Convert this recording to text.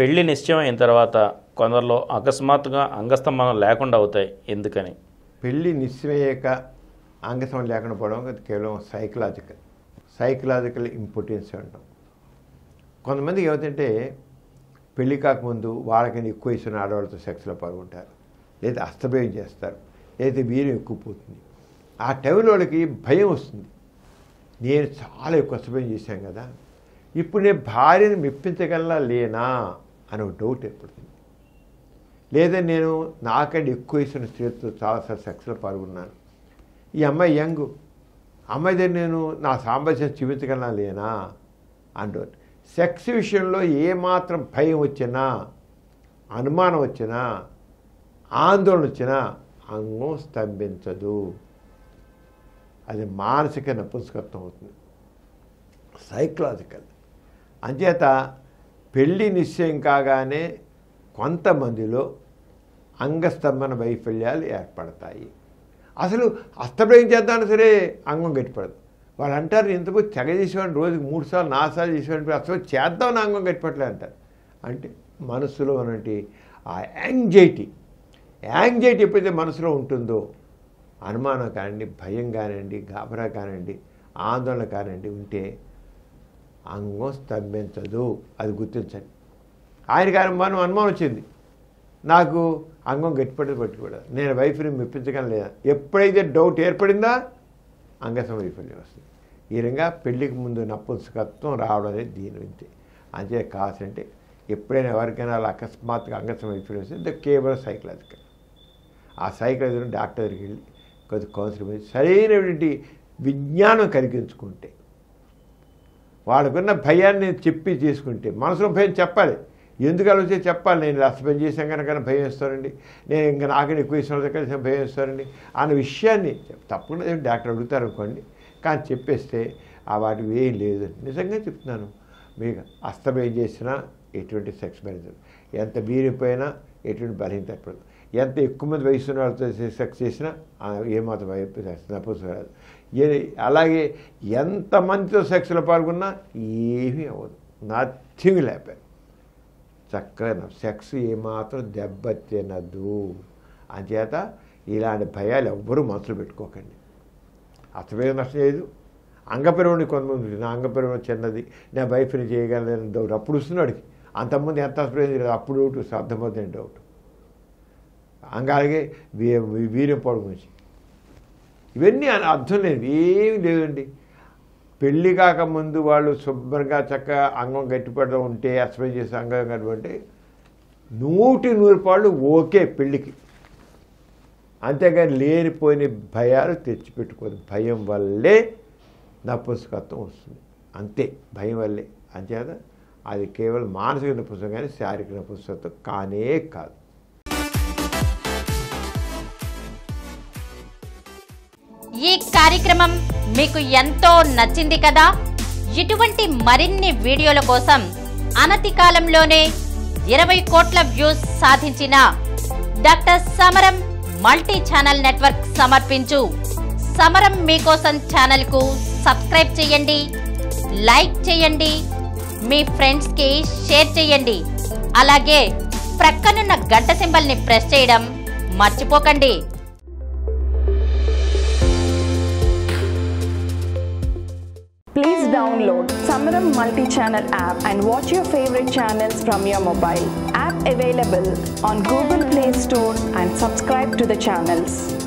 పెళ్ళి నిశ్చయమైన తర్వాత కొందరిలో అకస్మాత్తుగా అంగస్తంభనం లేకుండా అవుతాయి. ఎందుకని? పెళ్ళి నిశ్చయక అంగస్తంభం లేకుండా పోవడం అది కేవలం సైకలాజికల్ సైకలాజికల్ ఇంపార్టెన్స్ అంటాం. కొంతమందికి ఏమిటంటే పెళ్ళి కాకముందు వాళ్ళకని ఎక్కువ ఇస్తున్న ఆడవాళ్ళతో సెక్స్లో పాల్గొంటారు. లేదా అస్తభయం చేస్తారు. లేదా వీరం ఎక్కువ పోతుంది ఆ టైంలో వాళ్ళకి భయం వస్తుంది. నేను చాలా ఎక్కువ అస్తభయం చేశాను కదా. ఇప్పుడు నేను భార్యను మెప్పించగలనా? లేనా? అని ఒక డౌట్ ఏర్పడుతుంది. లేదా నేను నాకంటే ఎక్కువ ఇస్తున్న స్త్రీలతో చాలాసార్లు సెక్స్లో పాల్గొన్నాను. ఈ అమ్మాయి యంగ్ అమ్మాయి దగ్గర నేను నా సామర్థ్యం చూపించగలనా లేనా అంటారు సెక్స్ విషయంలో ఏమాత్రం భయం వచ్చినా అనుమానం వచ్చినా ఆందోళన వచ్చినా అంగం స్తంభించదు. అది మానసిక నపుంసకత్వం అవుతుంది. సైకలాజికల్ అంచేత పెళ్ళి నిశ్చయం కాగానే కొంతమందిలో అంగస్తంభన వైఫల్యాలు ఏర్పడతాయి. అసలు అస్తభయం చేద్దాను సరే అంగం గట్టిపడదు. వాళ్ళు అంటారు ఇంతకు తెగ చేసేవాడిని రోజుకి మూడు సార్లు నాలుగు సార్లు చేసేవాడిని అసలు చేద్దాం అంగం గట్టిపట్టలే అంటారు. అంటే మనసులో ఉన్నటి ఆ యాంగ్జైటీ యాంగ్జైటీ ఎప్పుడైతే మనసులో ఉంటుందో అనుమానం కానివ్వండి భయం కానివ్వండి గాబరా కానివ్వండి ఆందోళన కానివ్వండి ఉంటే అంగం స్తంభించదు అది గుర్తించండి. ఆయనకి అనుమానం అనుమానం వచ్చింది. నాకు అంగం గట్టిపడి పట్టుకోవడం నేను వైఫల్యం మెప్పించగలను లేదా? ఎప్పుడైతే డౌట్ ఏర్పడిందా అంగసం వైఫల్యం వస్తుంది. ఈ విధంగా పెళ్ళికి ముందు నపుంసకత్వం రావడం అనేది దీని వింతే. అంతే కాసంటే ఎప్పుడైనా ఎవరికైనా అలా అకస్మాత్తుగా అంగసం వైఫల్యం వస్తే కేవలం సైకలాజికల్. ఆ సైకలాజికల్ డాక్టర్ దగ్గరికి వెళ్ళి కొద్ది కౌన్సిలింగ్ సరైనటువంటి విజ్ఞానం కలిగించుకుంటే వాళ్ళకున్న భయాన్ని చెప్పి చేసుకుంటే మనసులో భయం చెప్పాలి. ఎందుకు అలా చెప్పాలి? నేను అసలు పని కనుక భయం ఇస్తానండి నేను ఇంకా నాకని ఎక్కువ ఇష్టం కలిసి భయం ఇస్తానండి అన్న విషయాన్ని తప్పకుండా డాక్టర్ అడుగుతారు అనుకోండి. కానీ చెప్పేస్తే ఆ వాటి ఏం లేదు. నిజంగా చెప్తున్నాను. మీకు అస్తమయం చేసినా ఎటువంటి సెక్స్ మ్యారేజ్ ఎంత వీరిపోయినా ఎటువంటి బలహీనత ఏర్పడదు. ఎంత ఎక్కువ మంది వయసు వాళ్ళతో సెక్స్ చేసినా ఏమాత్రం నపుంసకం రాదు ఏ- అలాగే ఎంతమందితో సెక్స్లో పాల్గొన్నా ఏమీ అవ్వదు. నథింగ్ లేపారు చక్కగా సెక్స్ ఏమాత్రం దెబ్బ తినదు అంచేత ఇలాంటి భయాలు ఎవ్వరూ మనసులు పెట్టుకోకండి. అసలు నష్టం లేదు అంగపెరవని కొంతమంది నా అంగపెరవని చిన్నది. నా వైఫ్ని చేయగలను డౌట్ అప్పుడు వస్తున్నాడికి అంతకుముందు ఎంత అసలు అప్పుడు డౌట్ అర్థమవుతుంది. డౌట్ అంగాలగే వీ- వీర్యం పొడవు ఇవన్నీ అర్థం లేదు ఏమి లేదండి. పెళ్ళి కాకముందు వాళ్ళు శుభ్రంగా చక్కగా అంగం గట్టిపడడం ఉంటే అస్పై చేసి అంగం కట్టుబడి నూటి నూరు పాళ్ళు ఓకే పెళ్ళికి అంతేగాని లేనిపోయిన భయాలు తెచ్చిపెట్టుకోదు. భయం వల్లే నపుంసకత్వం వస్తుంది. అంతే భయం వల్లే. అంతేకాదు అది కేవలం మానసిక నపుంసకం కానీ శారీరక నపుంసకత్వం కానే కాదు. ఈ కార్యక్రమం మీకు ఎంతో నచ్చింది కదా? ఇటువంటి మరిన్ని వీడియోల కోసం అనతి కాలంలోనే ఇరవై కోట్ల వ్యూస్ సాధించిన డాక్టర్ సమరం మల్టీ ఛానల్ నెట్వర్క్ సమర్పించు. సమరం మీకోసం ఛానల్కు సబ్స్క్రైబ్ చేయండి లైక్ చేయండి మీ ఫ్రెండ్స్కి షేర్ చేయండి. అలాగే ప్రక్కనున్న గంట సింబల్ని ప్రెస్ చేయడం మర్చిపోకండి. Download Samaram multi-channel app and watch your favorite channels from your mobile. App available on Google Play Store and subscribe to the channels.